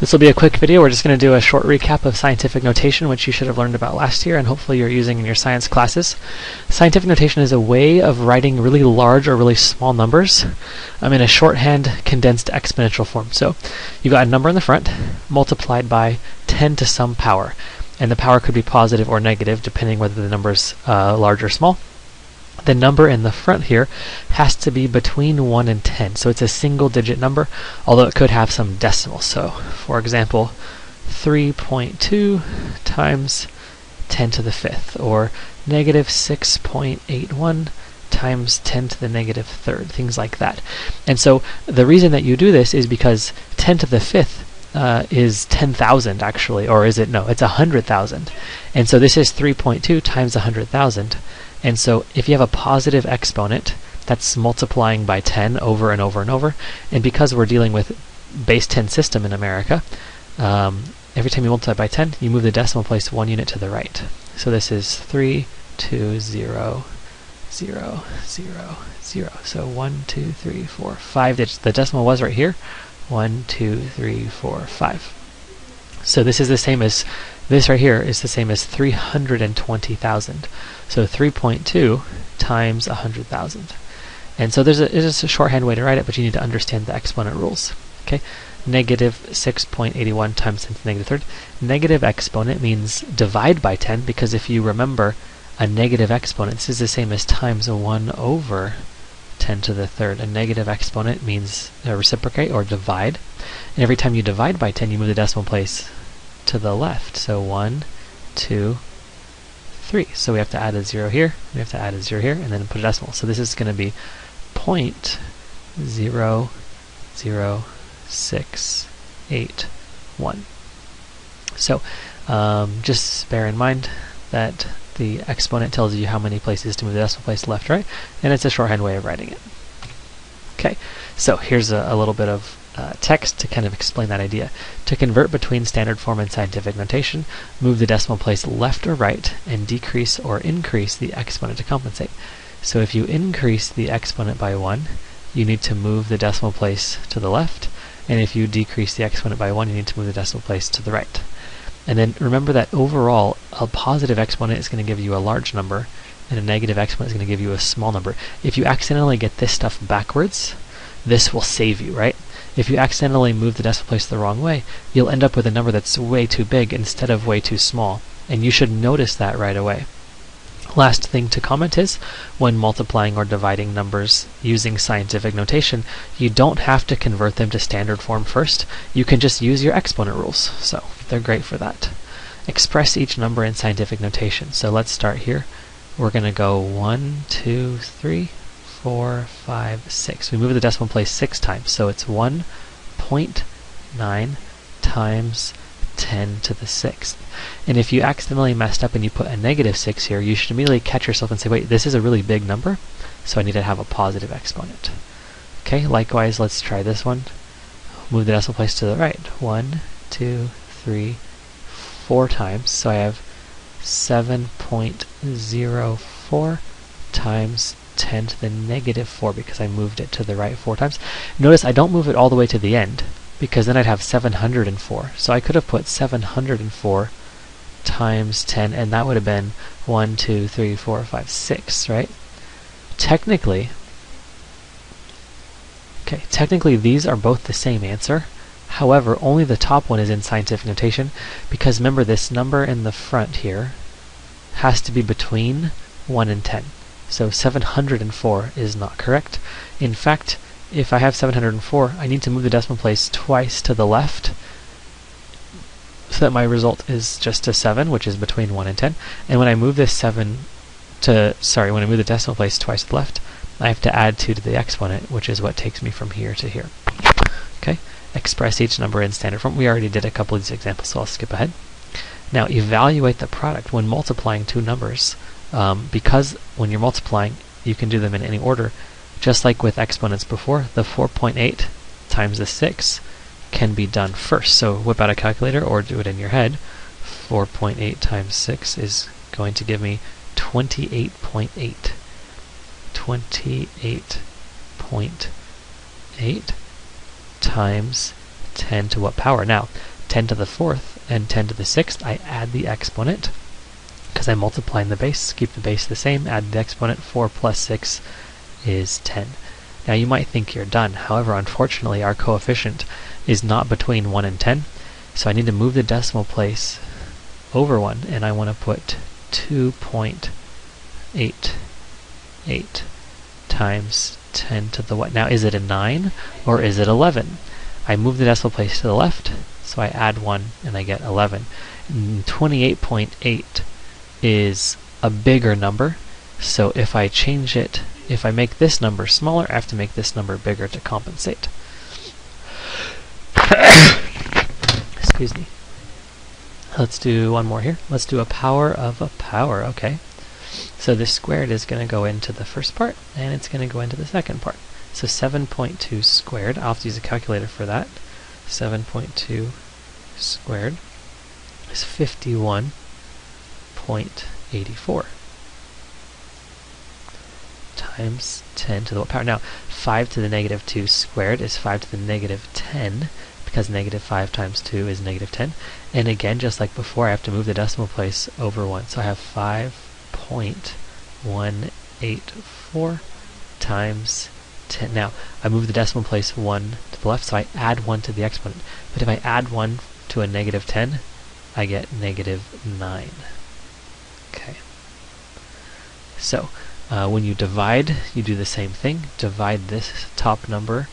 This will be a quick video. We're just going to do a short recap of scientific notation, which you should have learned about last year and hopefully you're using in your science classes. Scientific notation is a way of writing really large or really small numbers um, in a shorthand condensed exponential form. So you've got a number in the front multiplied by 10 to some power. And the power could be positive or negative depending whether the number is uh, large or small the number in the front here has to be between 1 and 10. So it's a single digit number, although it could have some decimals. So, for example, 3.2 times 10 to the fifth, or negative 6.81 times 10 to the negative third, things like that. And so the reason that you do this is because 10 to the fifth uh, is 10,000 actually, or is it, no, it's 100,000. And so this is 3.2 times 100,000. And so if you have a positive exponent, that's multiplying by 10 over and over and over. And because we're dealing with base 10 system in America, um, every time you multiply by 10, you move the decimal place one unit to the right. So this is 3, 2, 0, 0, 0, 0. So 1, 2, 3, 4, 5 digits. The decimal was right here. 1, 2, 3, 4, 5. So this is the same as, this right here is the same as 320,000. So 3.2 times 100,000. And so there's a, there's a shorthand way to write it, but you need to understand the exponent rules. Okay, negative 6.81 times 10 to the negative third. Negative exponent means divide by 10, because if you remember, a negative exponent, this is the same as times 1 over 10 to the third. A negative exponent means reciprocate or divide. And every time you divide by 10, you move the decimal place to the left. So 1, 2, 3. So we have to add a 0 here, we have to add a 0 here, and then put a decimal. So this is going to be point zero zero six eight one. So um, just bear in mind that the exponent tells you how many places to move the decimal place left, right, and it's a shorthand way of writing it. Okay, so here's a, a little bit of uh, text to kind of explain that idea. To convert between standard form and scientific notation, move the decimal place left or right and decrease or increase the exponent to compensate. So if you increase the exponent by 1, you need to move the decimal place to the left, and if you decrease the exponent by 1, you need to move the decimal place to the right. And then remember that overall, a positive exponent is going to give you a large number, and a negative exponent is going to give you a small number. If you accidentally get this stuff backwards, this will save you, right? If you accidentally move the decimal place the wrong way, you'll end up with a number that's way too big instead of way too small. And you should notice that right away. Last thing to comment is, when multiplying or dividing numbers using scientific notation, you don't have to convert them to standard form first. You can just use your exponent rules. So they're great for that. Express each number in scientific notation. So let's start here. We're going to go 1, 2, 3, four, five, six. We move the decimal place six times, so it's 1.9 times 10 to the sixth. And if you accidentally messed up and you put a negative 6 here, you should immediately catch yourself and say, wait, this is a really big number, so I need to have a positive exponent. Okay, likewise, let's try this one. Move the decimal place to the right. 1, 2, 3, 4 times, so I have 7.04 times 10 to the negative 4 because I moved it to the right 4 times. Notice I don't move it all the way to the end because then I'd have 704. So I could have put 704 times 10 and that would have been 1, 2, 3, 4, 5, 6, right? Technically, okay, technically these are both the same answer. However, only the top one is in scientific notation because remember this number in the front here has to be between 1 and 10. So 704 is not correct. In fact, if I have 704, I need to move the decimal place twice to the left so that my result is just a 7, which is between 1 and 10. And when I move this 7 to, sorry, when I move the decimal place twice to the left, I have to add 2 to the exponent, which is what takes me from here to here. Okay, express each number in standard form. We already did a couple of these examples, so I'll skip ahead. Now evaluate the product when multiplying two numbers. Um, because when you're multiplying, you can do them in any order. Just like with exponents before, the 4.8 times the 6 can be done first. So whip out a calculator or do it in your head. 4.8 times 6 is going to give me 28.8. 28.8 times 10 to what power? Now, 10 to the fourth and 10 to the sixth, I add the exponent because I'm multiplying the base, keep the base the same, add the exponent, 4 plus 6 is 10. Now you might think you're done, however unfortunately our coefficient is not between 1 and 10, so I need to move the decimal place over 1, and I want to put 2.88 times 10 to the what? Now is it a 9 or is it 11? I move the decimal place to the left, so I add 1 and I get 11. 28.8 is a bigger number, so if I change it, if I make this number smaller, I have to make this number bigger to compensate. Excuse me. Let's do one more here. Let's do a power of a power, okay. So this squared is going to go into the first part, and it's going to go into the second part. So 7.2 squared, I'll have to use a calculator for that. 7.2 squared is 51.84 times 10 to the what power. Now, 5 to the negative 2 squared is 5 to the negative 10, because negative 5 times 2 is negative 10. And again, just like before, I have to move the decimal place over 1. So I have 5.184 times 10. Now, I move the decimal place 1 to the left, so I add 1 to the exponent. But if I add 1 to a negative 10, I get negative 9. So, uh, when you divide, you do the same thing. Divide this top number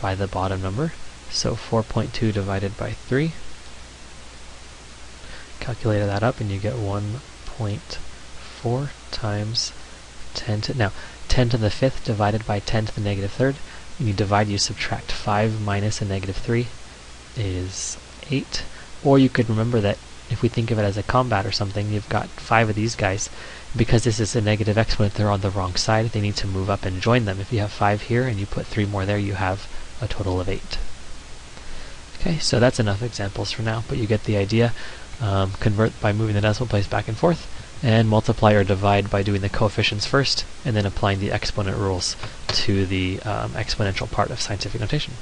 by the bottom number. So 4.2 divided by 3. Calculate that up and you get 1.4 times 10 to... Now, 10 to the 5th divided by 10 to the negative 3rd. When you divide, you subtract 5 minus a negative 3 is 8. Or you could remember that if we think of it as a combat or something, you've got 5 of these guys. Because this is a negative exponent, they're on the wrong side. They need to move up and join them. If you have 5 here and you put 3 more there, you have a total of 8. Okay, so that's enough examples for now, but you get the idea. Um, convert by moving the decimal place back and forth, and multiply or divide by doing the coefficients first, and then applying the exponent rules to the um, exponential part of scientific notation.